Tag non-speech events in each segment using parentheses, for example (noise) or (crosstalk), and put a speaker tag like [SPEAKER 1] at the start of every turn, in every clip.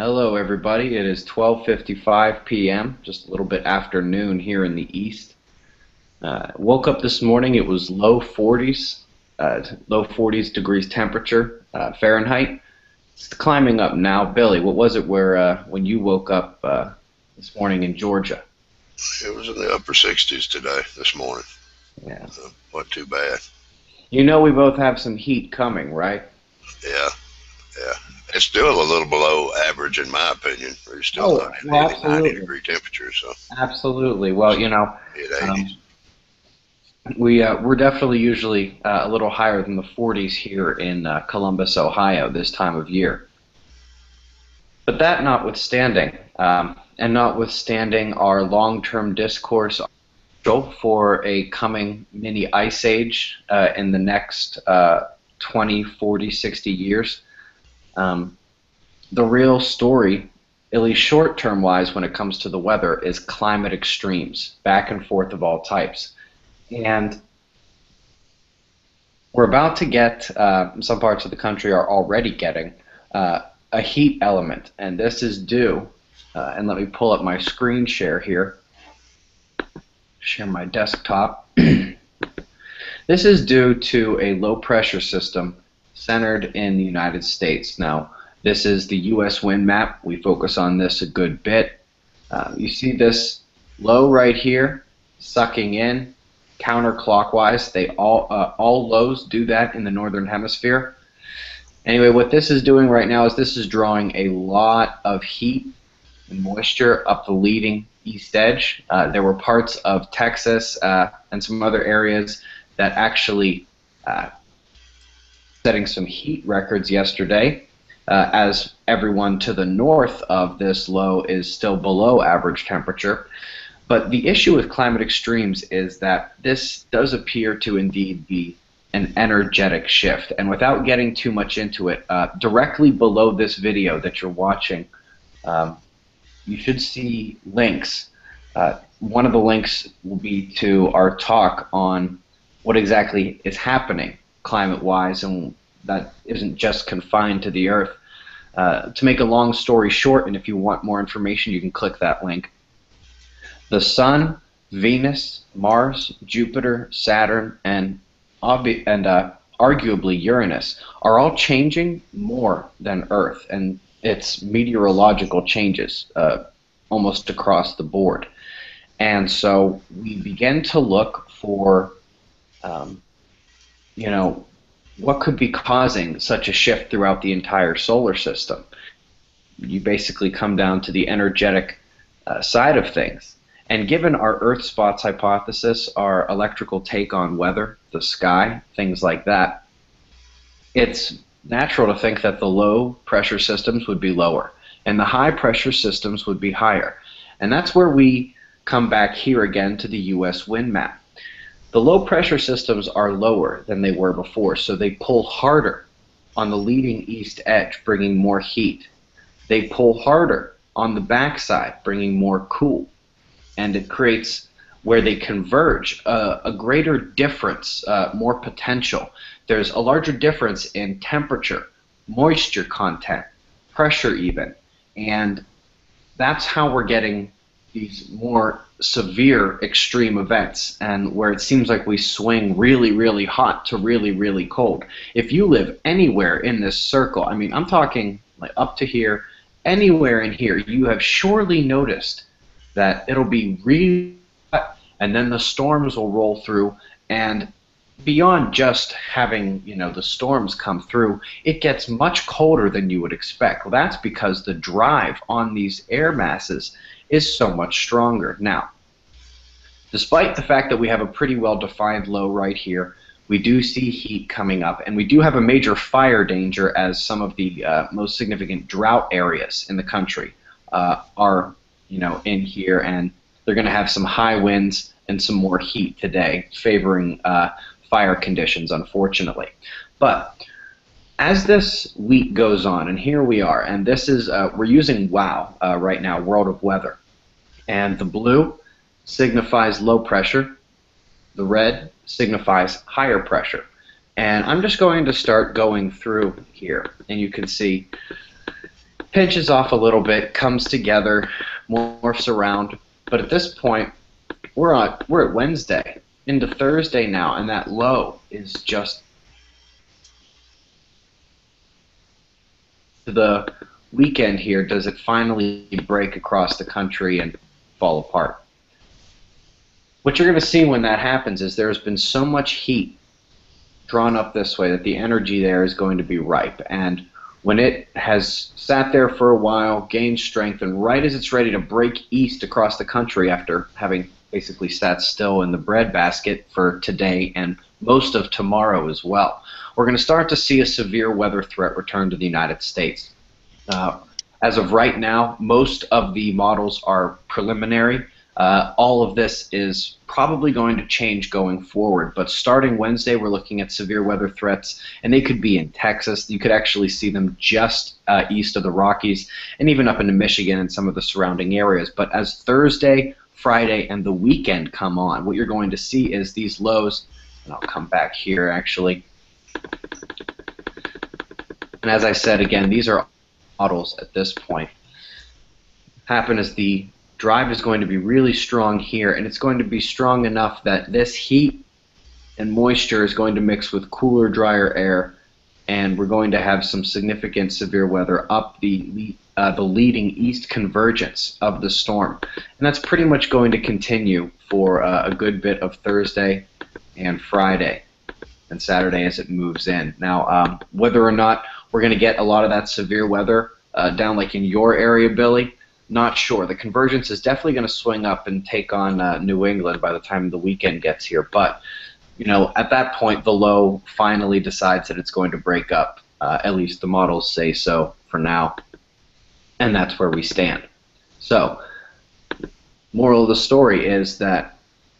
[SPEAKER 1] Hello, everybody. It is 12:55 p.m., just a little bit after noon here in the east. Uh, woke up this morning. It was low 40s, uh, low 40s degrees temperature uh, Fahrenheit. It's climbing up now. Billy, what was it where uh, when you woke up uh, this morning in Georgia?
[SPEAKER 2] It was in the upper 60s today, this morning.
[SPEAKER 1] Yeah.
[SPEAKER 2] Uh, not too bad.
[SPEAKER 1] You know we both have some heat coming, right?
[SPEAKER 2] Yeah, yeah. It's still a little below average in my opinion. It's still
[SPEAKER 1] Oh,
[SPEAKER 2] not in
[SPEAKER 1] well,
[SPEAKER 2] 80, 90
[SPEAKER 1] absolutely.
[SPEAKER 2] degree temperature, so
[SPEAKER 1] Absolutely. Well, you know, um, we uh, we're definitely usually uh, a little higher than the 40s here in uh, Columbus, Ohio, this time of year. But that notwithstanding, um, and notwithstanding our long-term discourse for a coming mini ice age uh, in the next uh, 20, 40, 60 years, um, the real story, at least short-term wise, when it comes to the weather, is climate extremes, back and forth of all types. And we're about to get, uh, some parts of the country are already getting, uh, a heat element. And this is due, uh, and let me pull up my screen share here, share my desktop. (clears throat) this is due to a low pressure system centered in the United States. Now, this is the U.S. wind map. We focus on this a good bit. Uh, you see this low right here, sucking in counterclockwise. They all uh, all lows do that in the northern hemisphere. Anyway, what this is doing right now is this is drawing a lot of heat and moisture up the leading east edge. Uh, there were parts of Texas uh, and some other areas that actually uh, setting some heat records yesterday. Uh, as everyone to the north of this low is still below average temperature. But the issue with climate extremes is that this does appear to indeed be an energetic shift. And without getting too much into it, uh, directly below this video that you're watching, um, you should see links. Uh, one of the links will be to our talk on what exactly is happening climate-wise, and that isn't just confined to the Earth. Uh, to make a long story short, and if you want more information, you can click that link. The Sun, Venus, Mars, Jupiter, Saturn, and and uh, arguably Uranus are all changing more than Earth, and its meteorological changes uh, almost across the board. And so we begin to look for, um, you know, what could be causing such a shift throughout the entire solar system. You basically come down to the energetic uh, side of things. And given our Earth spots hypothesis, our electrical take on weather, the sky, things like that, it's natural to think that the low pressure systems would be lower and the high pressure systems would be higher. And that's where we come back here again to the US wind map. The low pressure systems are lower than they were before, so they pull harder on the leading east edge, bringing more heat. They pull harder on the backside, bringing more cool. And it creates where they converge uh, a greater difference, uh, more potential. There's a larger difference in temperature, moisture content, pressure, even. And that's how we're getting these more severe extreme events and where it seems like we swing really really hot to really really cold. If you live anywhere in this circle i mean i'm talking like up to here anywhere in here you have surely noticed that it'll be really hot and then the storms will roll through. And beyond just having you know the storms come through it gets much colder than you would expect. Well that's because the drive on these air masses is so much stronger. Now, despite the fact that we have a pretty well defined low right here, we do see heat coming up, and we do have a major fire danger as some of the uh, most significant drought areas in the country uh, are, you know, in here, and they're going to have some high winds and some more heat today, favoring uh, fire conditions, unfortunately. But as this week goes on, and here we are, and this is, uh, we're using WOW uh, right now, World of Weather. And the blue signifies low pressure, the red signifies higher pressure. And I'm just going to start going through here, and you can see pinches off a little bit, comes together, morphs around. But at this point, we're on we're at Wednesday into Thursday now, and that low is just the weekend here. Does it finally break across the country and fall apart? What you're going to see when that happens is there's been so much heat drawn up this way that the energy there is going to be ripe. And when it has sat there for a while, gained strength, and right as it's ready to break east across the country after having basically sat still in the breadbasket for today and most of tomorrow as well, we're going to start to see a severe weather threat return to the United States. Uh, as of right now, most of the models are preliminary. Uh, all of this is probably going to change going forward, but starting Wednesday, we're looking at severe weather threats, and they could be in Texas. You could actually see them just uh, east of the Rockies, and even up into Michigan and some of the surrounding areas. But as Thursday, Friday, and the weekend come on, what you're going to see is these lows, and I'll come back here actually. And as I said again, these are models at this point. Happen as the drive is going to be really strong here, and it's going to be strong enough that this heat and moisture is going to mix with cooler, drier air, and we're going to have some significant severe weather up the uh, the leading east convergence of the storm, and that's pretty much going to continue for uh, a good bit of Thursday and Friday and Saturday as it moves in. Now, um, whether or not we're going to get a lot of that severe weather uh, down like in your area, Billy, not sure. The convergence is definitely going to swing up and take on uh, New England by the time the weekend gets here. But you know, at that point, the low finally decides that it's going to break up. Uh, at least the models say so for now, and that's where we stand. So, moral of the story is that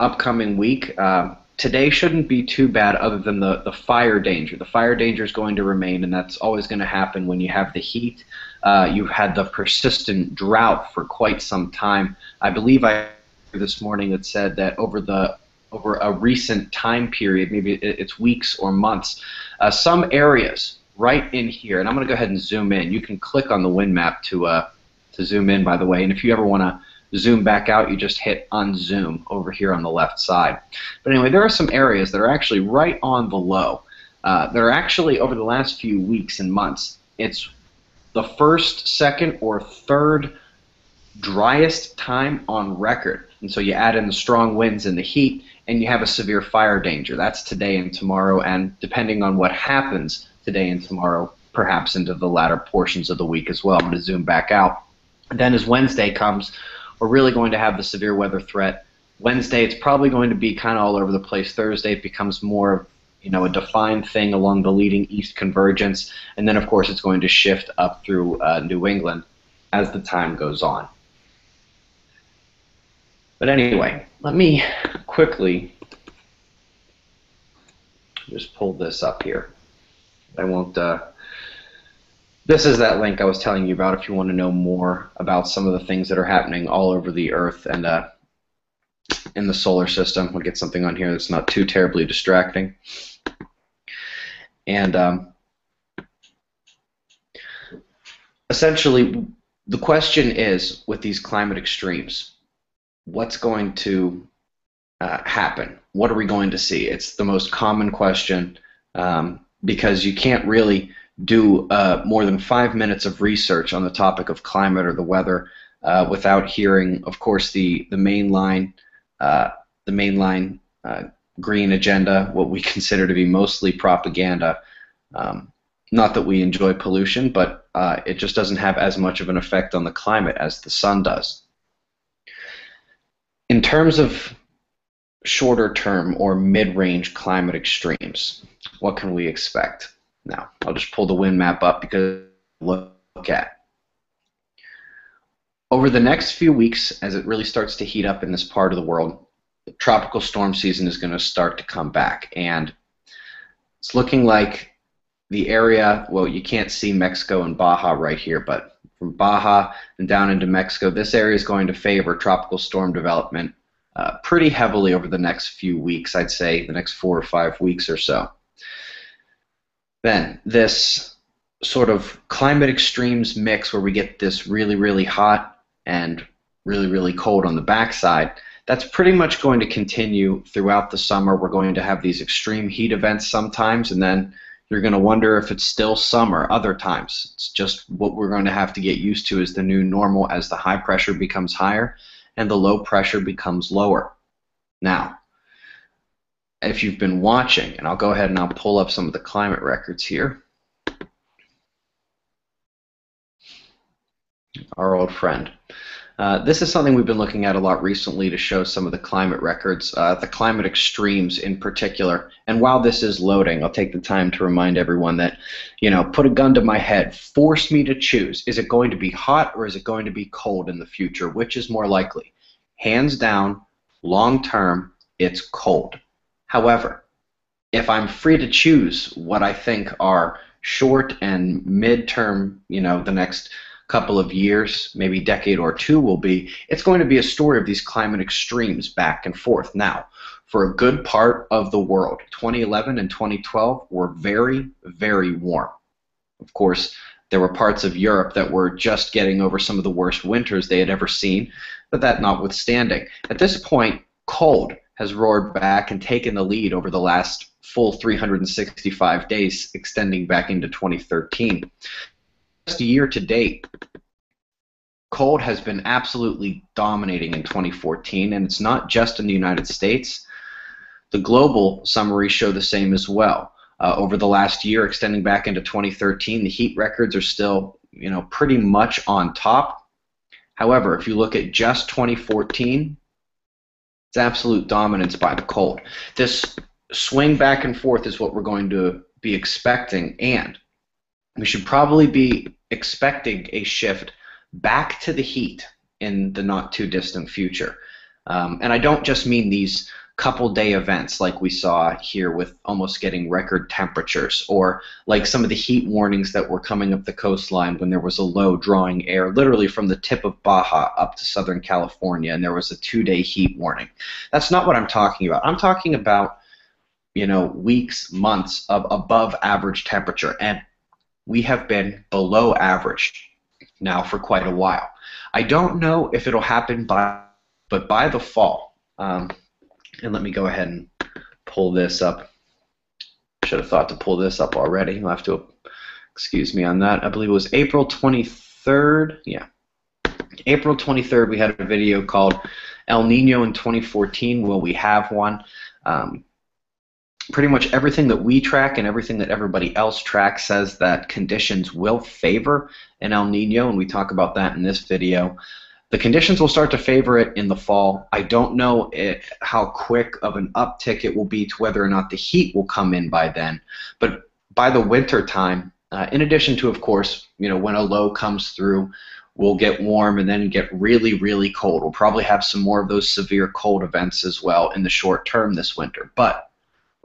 [SPEAKER 1] upcoming week. Uh, today shouldn't be too bad other than the, the fire danger. The fire danger is going to remain, and that's always going to happen when you have the heat uh, you've had the persistent drought for quite some time. I believe I this morning that said that over the over a recent time period, maybe it's weeks or months, uh, some areas right in here, and I'm going to go ahead and zoom in. You can click on the wind map to uh, to zoom in, by the way, and if you ever want to zoom back out, you just hit unzoom over here on the left side. But anyway, there are some areas that are actually right on the low. Uh, that are actually over the last few weeks and months. It's the first, second, or third driest time on record. And so you add in the strong winds and the heat, and you have a severe fire danger. That's today and tomorrow, and depending on what happens today and tomorrow, perhaps into the latter portions of the week as well. I'm going to zoom back out. Then as Wednesday comes, we're really going to have the severe weather threat. Wednesday, it's probably going to be kind of all over the place. Thursday, it becomes more you know, a defined thing along the leading east convergence, and then of course it's going to shift up through uh, New England as the time goes on. But anyway, let me quickly just pull this up here. I won't. Uh, this is that link I was telling you about if you want to know more about some of the things that are happening all over the Earth and uh, in the solar system. We'll get something on here that's not too terribly distracting. And um, essentially, the question is with these climate extremes, what's going to uh, happen? What are we going to see? It's the most common question um, because you can't really do uh, more than five minutes of research on the topic of climate or the weather uh, without hearing, of course, the the mainline uh, the mainline uh, green agenda, what we (laughs) consider to be mostly propaganda. Um, not that we enjoy pollution, but uh, it just doesn't have as much of an effect on the climate as the sun does. In terms of shorter term or mid range climate extremes, what can we expect? Now, I'll just pull the wind map up because look at. Over the next few weeks, as it really starts to heat up in this part of the world, the tropical storm season is going to start to come back. And it's looking like the area, well, you can't see Mexico and Baja right here, but from Baja and down into Mexico, this area is going to favor tropical storm development uh, pretty heavily over the next few weeks, I'd say the next four or five weeks or so. Then, this sort of climate extremes mix where we get this really, really hot and really, really cold on the backside, that's pretty much going to continue throughout the summer. We're going to have these extreme heat events sometimes, and then you're going to wonder if it's still summer other times. It's just what we're going to have to get used to as the new normal as the high pressure becomes higher and the low pressure becomes lower. Now, if you've been watching, and I'll go ahead and I'll pull up some of the climate records here. Our old friend. Uh, this is something we've been looking at a lot recently to show some of the climate records, uh, the climate extremes in particular. And while this is loading, I'll take the time to remind everyone that, you know, put a gun to my head, force me to choose. Is it going to be hot or is it going to be cold in the future? Which is more likely? Hands down, long term, it's cold. However, if I'm free to choose what I think are short and mid-term, you know, the next couple of years, maybe decade or two will be, it's going to be a story of these climate extremes back and forth. Now, for a good part of the world, 2011 and 2012 were very, very warm. Of course, there were parts of Europe that were just getting over some of the worst winters they had ever seen, but that notwithstanding. At this point, cold has roared back and taken the lead over the last full 365 days, extending back into 2013 just year to date, cold has been absolutely dominating in 2014, and it's not just in the United States. The global summaries show the same as well. Uh, over the last year, extending back into 2013, the heat records are still, you know, pretty much on top. However, if you look at just 2014, it's absolute dominance by the cold. This swing back and forth is what we're going to be expecting, and we should probably be expecting a shift back to the heat in the not too distant future. Um, and I don't just mean these couple day events like we saw here with almost getting record temperatures, or like some of the heat warnings that were coming up the coastline when there was a low drawing air literally from the tip of Baja up to Southern California, and there was a two day heat warning. That's not what I'm talking about. I'm talking about you know weeks, months of above average temperature, and we have been below average now for quite a while. I don't know if it'll happen by, but by the fall, um, and let me go ahead and pull this up. Should have thought to pull this up already. You'll have to excuse me on that. I believe it was April 23rd. Yeah. April 23rd, we had a video called El Nino in 2014. Will we have one? Um, pretty much everything that we track and everything that everybody else tracks says that conditions will favor an El Nino, and we talk about that in this video. The conditions will start to favor it in the fall. I don't know it, how quick of an uptick it will be to whether or not the heat will come in by then, but by the winter time, uh, in addition to, of course, you know, when a low comes through, we'll get warm and then get really, really cold. We'll probably have some more of those severe cold events as well in the short term this winter. But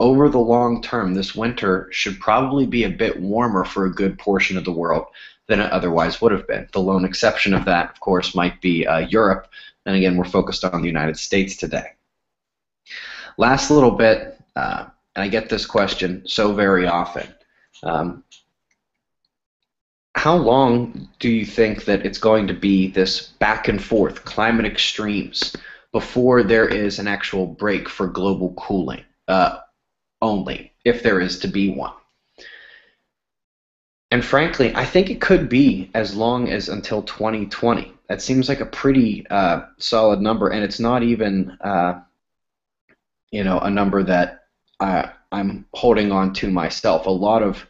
[SPEAKER 1] over the long term, this winter should probably be a bit warmer for a good portion of the world than it otherwise would have been. The lone exception of that, of course, might be uh, Europe. And again, we're focused on the United States today. Last little bit, uh, and I get this question so very often. Um, how long do you think that it's going to be this back and forth climate extremes before there is an actual break for global cooling? Uh, only, if there is to be one. And frankly, I think it could be as long as until 2020. That seems like a pretty uh, solid number, and it's not even, uh, you know, a number that I, I'm holding on to myself. A lot of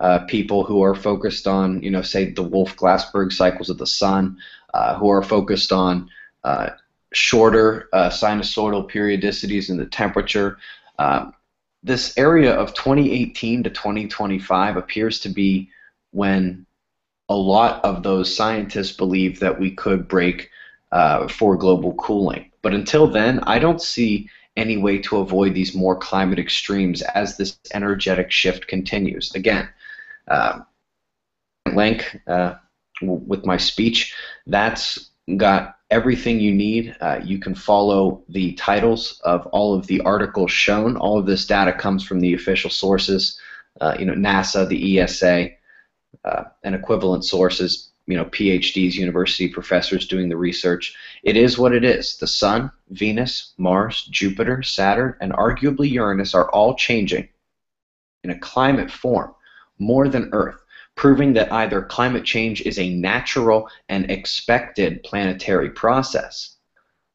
[SPEAKER 1] uh, people who are focused on, you know, say the Wolf-Gleissberg cycles of the sun, uh, who are focused on uh, shorter uh, sinusoidal periodicities in the temperature, this area of 2018 to 2025 appears to be when a lot of those scientists believe that we could break uh, for global cooling. But until then, I don't see any way to avoid these more climate extremes as this energetic shift continues. Again, uh, link uh, with my speech, that's got everything you need. Uh, you can follow the titles of all of the articles shown. All of this data comes from the official sources, uh, you know, NASA, the ESA, uh, and equivalent sources, you know, PhDs, university professors doing the research. It is what it is. The Sun, Venus, Mars, Jupiter, Saturn, and arguably Uranus are all changing in a climate form more than Earth, proving that either climate change is a natural and expected planetary process,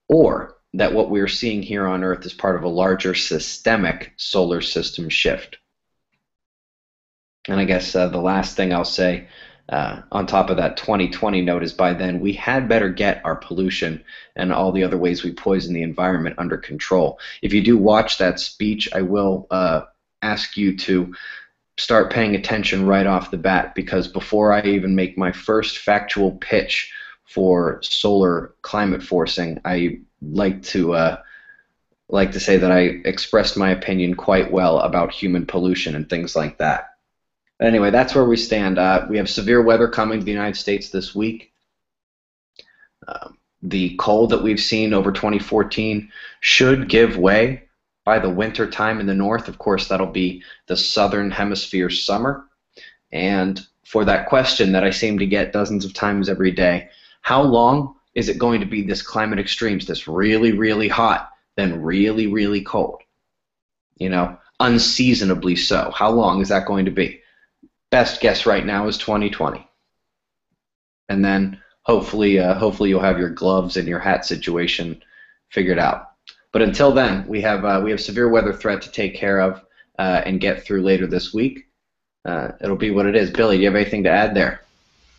[SPEAKER 1] or that what we're seeing here on Earth is part of a larger systemic solar system shift. And I guess uh, the last thing I'll say uh, on top of that 2020 note is by then we had better get our pollution and all the other ways we poison the environment under control. If you do watch that speech, I will uh, ask you to start paying attention right off the bat because before I even make my first factual pitch for solar climate forcing, I like to uh, like to say that I expressed my opinion quite well about human pollution and things like that. Anyway, that's where we stand. Uh, we have severe weather coming to the United States this week. Um, the cold that we've seen over 2014 should give way by the winter time in the north. Of course, that'll be the southern hemisphere summer. And for that question that I seem to get dozens of times every day, how long is it going to be this climate extremes, this really, really hot, then really, really cold? You know, unseasonably so. How long is that going to be? Best guess right now is 2020. And then hopefully, uh, hopefully you'll have your gloves and your hat situation figured out. But until then, we have uh, we have severe weather threat to take care of uh, and get through later this week. Uh, it'll be what it is. Billy, do you have anything to add there?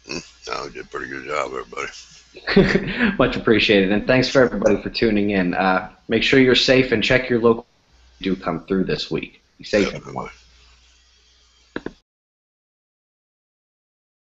[SPEAKER 2] No, you did a pretty good job, everybody. (laughs)
[SPEAKER 1] Much appreciated, and thanks for everybody for tuning in. Uh, make sure you're safe and check your local. Do come through this week. Be safe, everyone.